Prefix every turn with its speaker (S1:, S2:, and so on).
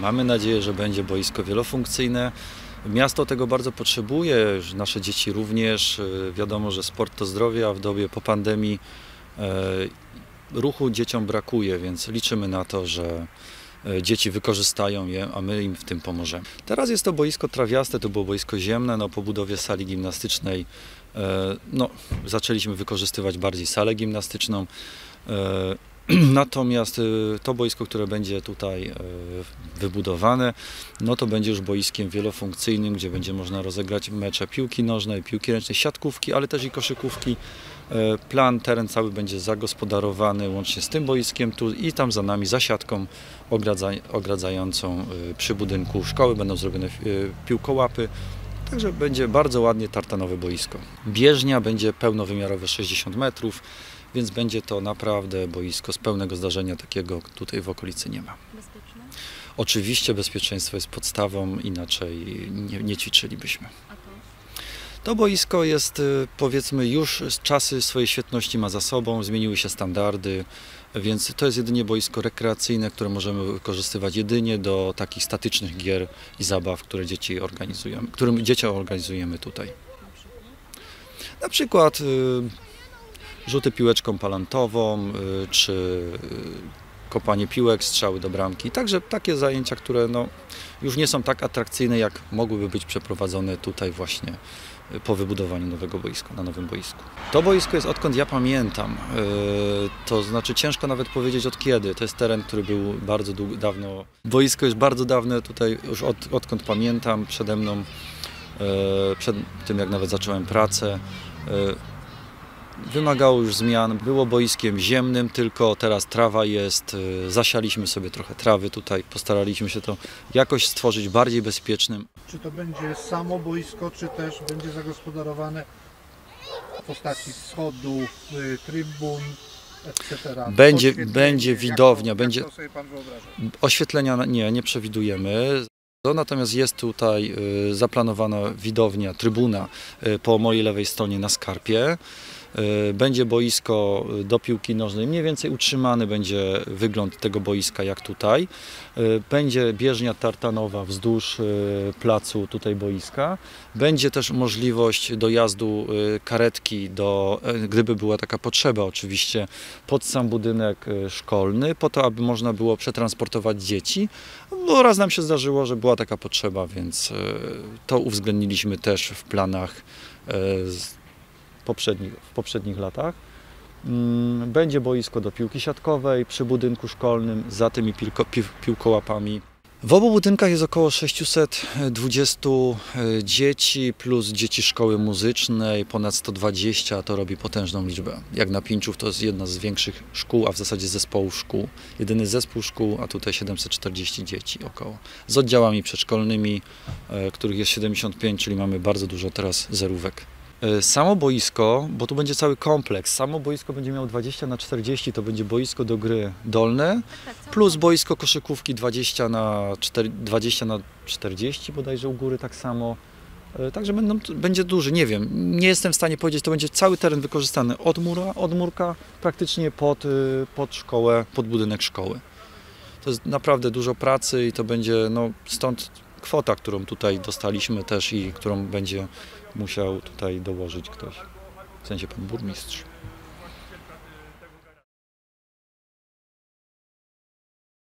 S1: Mamy nadzieję, że będzie boisko wielofunkcyjne. Miasto tego bardzo potrzebuje, nasze dzieci również. E, Wiadomo, że sport to zdrowie, a w dobie po pandemii e, ruchu dzieciom brakuje, więc liczymy na to, że e, dzieci wykorzystają je, a my im w tym pomożemy. Teraz jest to boisko trawiaste, to było boisko ziemne, no po budowie sali gimnastycznej no, zaczęliśmy wykorzystywać bardziej salę gimnastyczną. Natomiast y, to boisko, które będzie tutaj e, wybudowane, no to będzie już boiskiem wielofunkcyjnym, gdzie będzie można rozegrać mecze piłki nożnej, piłki ręcznej, siatkówki, ale też i koszykówki. E, Plan, teren cały będzie zagospodarowany łącznie z tym boiskiem tu i tam za nami, za siatką ogradza, ogradzającą y, przy budynku szkoły będą zrobione y, piłkołapy. Także będzie bardzo ładnie tartanowe boisko. Bieżnia będzie pełnowymiarowe 60 metrów, więc będzie to naprawdę boisko z pełnego zdarzenia, takiego tutaj w okolicy nie ma.
S2: Bezpieczne?
S1: Oczywiście bezpieczeństwo jest podstawą, inaczej nie, nie ćwiczylibyśmy.
S2: To?
S1: Boisko jest y, powiedzmy już z czasy swojej świetności ma za sobą, zmieniły się standardy, więc to jest jedynie boisko rekreacyjne, które możemy wykorzystywać jedynie do takich statycznych gier i zabaw, które dzieci organizujemy, którym dzieciom organizujemy tutaj.
S2: Na przykład?
S1: Rzuty piłeczką palantową, y, czy y, kopanie piłek, strzały do bramki. Także takie zajęcia, które no, już nie są tak atrakcyjne, jak mogłyby być przeprowadzone tutaj właśnie y, po wybudowaniu nowego boiska, na nowym boisku. To boisko jest odkąd ja pamiętam, to znaczy ciężko nawet powiedzieć od kiedy. To jest teren, który był bardzo długo, dawno. Boisko jest bardzo dawne tutaj, już od, odkąd pamiętam, przede mną, przed tym jak nawet zacząłem pracę. Wymagało już zmian, było boiskiem ziemnym, tylko teraz trawa jest, y, zasialiśmy sobie trochę trawy tutaj, postaraliśmy się to jakoś stworzyć bardziej bezpiecznym.
S3: Czy to będzie samo boisko, czy też będzie zagospodarowane w postaci schodów, y, trybun, etc.
S1: Będzie- będzie widownia, będzie-
S3: Jak to sobie pan wyobraża?
S1: Oświetlenia nie, nie przewidujemy. To natomiast jest tutaj y, zaplanowana widownia, trybuna po mojej lewej stronie na skarpie. Y, Będzie boisko y, do piłki nożnej, mniej więcej utrzymany będzie wygląd tego boiska jak tutaj. Y, Będzie bieżnia tartanowa wzdłuż placu tutaj boiska. Będzie też możliwość dojazdu karetki, do, gdyby była taka potrzeba oczywiście, pod sam budynek szkolny, po to, aby można było przetransportować dzieci, bo raz nam się zdarzyło, że była taka potrzeba, więc to uwzględniliśmy też w planach poprzednich, w poprzednich latach. Mm, Będzie boisko do piłki siatkowej przy budynku szkolnym, za tymi pił, piłkołapami. W obu budynkach jest około 620 e, dzieci plus dzieci szkoły muzycznej, ponad 120 to robi potężną liczbę. Jak na Pińczów to jest jedna z większych szkół, a w zasadzie zespołów szkół. Jedyny zespół szkół, a tutaj 740 dzieci około. Z oddziałami przedszkolnymi, e, których jest 75, czyli mamy bardzo dużo teraz zerówek. E, Samo boisko, bo tu będzie cały kompleks, samo boisko będzie miało 20 na 40, to będzie boisko do gry dolne, plus boisko koszykówki 20 na, 4, 20 na 40 bodajże u góry tak samo. E, Także będą, będzie duży, nie wiem, nie jestem w stanie powiedzieć, to będzie cały teren wykorzystany od, mura, od murka praktycznie pod, y, pod szkołę, pod budynek szkoły. To jest naprawdę dużo pracy i to będzie, no stąd kwota, którą tutaj dostaliśmy też i którą będzie musiał tutaj dołożyć ktoś, w sensie pan burmistrz.